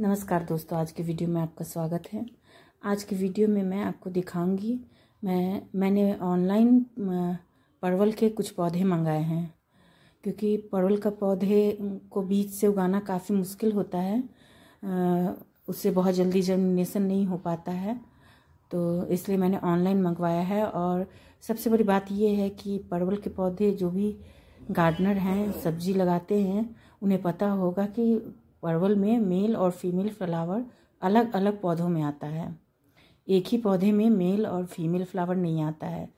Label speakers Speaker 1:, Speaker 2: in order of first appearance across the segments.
Speaker 1: नमस्कार दोस्तों, आज के वीडियो में आपका स्वागत है। आज की वीडियो में मैं आपको दिखाऊँगी, मैं, मैंने ऑनलाइन परवल के कुछ पौधे मंगाए हैं। क्योंकि परवल का पौधे को बीज से उगाना काफ़ी मुश्किल होता है उससे बहुत जल्दी जर्मिनेशन नहीं हो पाता है। तो इसलिए मैंने ऑनलाइन मंगवाया है और सबसे बड़ी बात यह है कि परवल के पौधे जो भी गार्डनर हैं, सब्ज़ी लगाते हैं, उन्हें पता होगा कि परवल में मेल और फीमेल फ्लावर अलग अलग पौधों में आता है। एक ही पौधे में मेल और फीमेल फ्लावर नहीं आता है।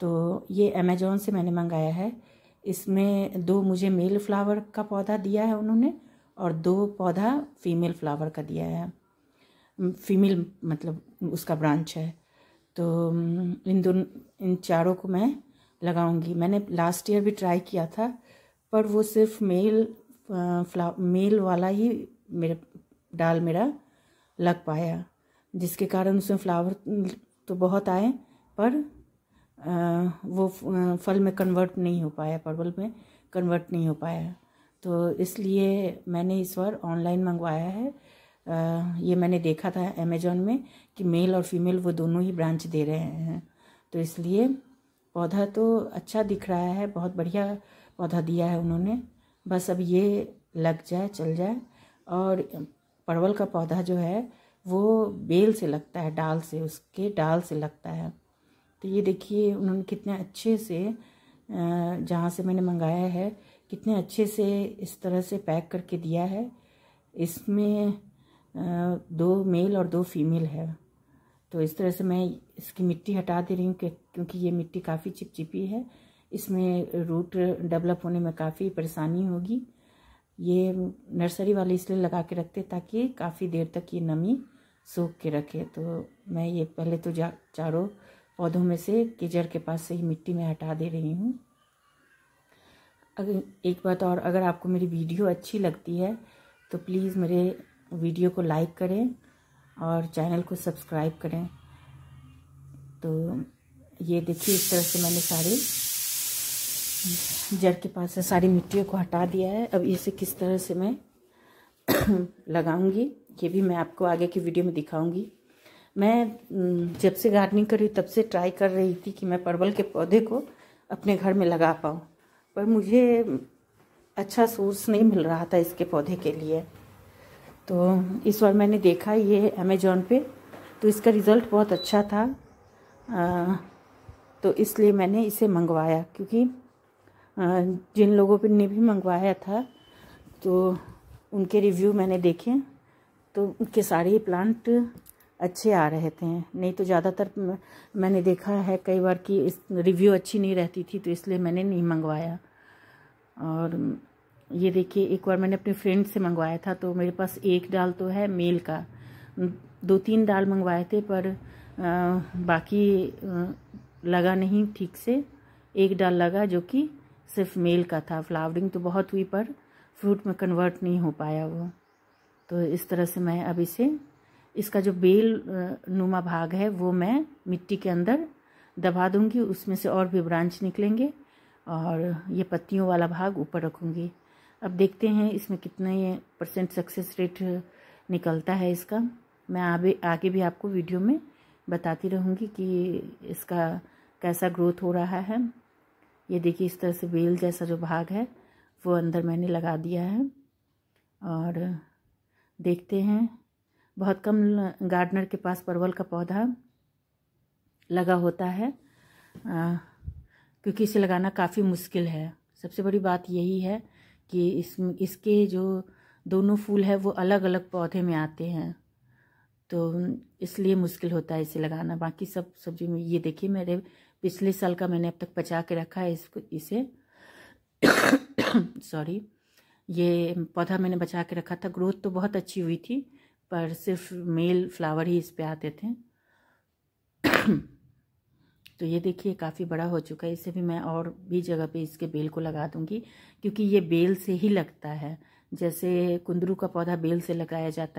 Speaker 1: तो ये अमेजोन से मैंने मंगाया है। इसमें दो मुझे मेल फ्लावर का पौधा दिया है उन्होंने और दो पौधा फीमेल फ्लावर का दिया है। फीमेल मतलब उसका ब्रांच है। तो इन दोनों इन चारों को मैं लगाऊँगी। मैंने लास्ट ईयर भी ट्राई किया था, पर वो सिर्फ़ मेल फ्ला, मेल वाला ही मेरे, डाल मेरा लग पाया, जिसके कारण उसमें फ्लावर तो बहुत आए, पर वो फल में कन्वर्ट नहीं हो पाया, परवल में कन्वर्ट नहीं हो पाया। तो इसलिए मैंने इस बार ऑनलाइन मंगवाया है। ये मैंने देखा था अमेजोन में कि मेल और फीमेल वो दोनों ही ब्रांच दे रहे हैं। तो इसलिए पौधा तो अच्छा दिख रहा है, बहुत बढ़िया पौधा दिया है उन्होंने। बस अब ये लग जाए, चल जाए। और परवल का पौधा जो है, वो बेल से लगता है, डाल से, उसके डाल से लगता है। तो ये देखिए, उन्होंने कितने अच्छे से जहाँ से मैंने मंगाया है, कितने अच्छे से इस तरह से पैक करके दिया है। इसमें दो मेल और दो फीमेल है। तो इस तरह से मैं इसकी मिट्टी हटा दे रही हूँ क्योंकि ये मिट्टी काफ़ी चिपचिपी है। इसमें रूट डेवलप होने में काफ़ी परेशानी होगी। ये नर्सरी वाले इसलिए लगा के रखते ताकि काफ़ी देर तक ये नमी सूख के रखे। तो मैं ये पहले तो जा, चारों पौधों में से केजर के पास से ही मिट्टी में हटा दे रही हूँ। अगर एक बात और, अगर आपको मेरी वीडियो अच्छी लगती है तो प्लीज़ मेरे वीडियो को लाइक करें और चैनल को सब्सक्राइब करें। तो ये देखिए, इस तरह से मैंने सारे जड़ के पास से सारी मिट्टियों को हटा दिया है। अब इसे किस तरह से मैं लगाऊँगी ये भी मैं आपको आगे की वीडियो में दिखाऊँगी। मैं जब से गार्डनिंग कर रही तब से ट्राई कर रही थी कि मैं परवल के पौधे को अपने घर में लगा पाऊँ। पर मुझे अच्छा सोर्स नहीं मिल रहा था इसके पौधे के लिए। तो इस बार मैंने देखा ये अमेजोन पे तो इसका रिज़ल्ट बहुत अच्छा था। आ, तो इसलिए मैंने इसे मंगवाया क्योंकि जिन लोगों ने भी मंगवाया था तो उनके रिव्यू मैंने देखे तो उनके सारे ही प्लांट अच्छे आ रहे थे। नहीं तो ज़्यादातर मैंने देखा है कई बार कि इस रिव्यू अच्छी नहीं रहती थी तो इसलिए मैंने नहीं मंगवाया। और ये देखिए एक बार मैंने अपने फ्रेंड से मंगवाया था तो मेरे पास एक डाल तो है मेल का। दो तीन डाल मंगवाए थे पर आ, बाकी आ, लगा नहीं ठीक से। एक डाल लगा जो कि सिर्फ़ मेल का था, फ्लावरिंग तो बहुत हुई, पर फ्रूट में कन्वर्ट नहीं हो पाया वो। तो इस तरह से मैं अब इसे, इसका जो बेल नुमा भाग है, वो मैं मिट्टी के अंदर दबा दूँगी, उसमें से और भी ब्रांच निकलेंगे, और ये पत्तियों वाला भाग ऊपर रखूँगी। अब देखते हैं इसमें कितने परसेंट सक्सेस रेट निकलता है इसका। मैं आगे आगे भी आपको वीडियो में बताती रहूँगी कि इसका कैसा ग्रोथ हो रहा है। ये देखिए इस तरह से बेल जैसा जो भाग है वो अंदर मैंने लगा दिया है। और देखते हैं बहुत कम गार्डनर के पास परवल का पौधा लगा होता है आ, क्योंकि इसे लगाना काफ़ी मुश्किल है। सबसे बड़ी बात यही है कि इस इसके जो दोनों फूल है वो अलग अलग पौधे में आते हैं तो इसलिए मुश्किल होता है इसे लगाना। बाकी सब सब्ज़ी में ये देखिए मेरे पिछले साल का मैंने अब तक बचा के रखा है इसको इसे। सॉरी ये पौधा मैंने बचा के रखा था। ग्रोथ तो बहुत अच्छी हुई थी, पर सिर्फ़ मेल फ्लावर ही इस पे आते थे। तो ये देखिए, काफ़ी बड़ा हो चुका है। इसे भी मैं और भी जगह पे इसके बेल को लगा दूँगी, क्योंकि ये बेल से ही लगता है। जैसे कुंदरू का पौधा बेल से लगाया जाता है।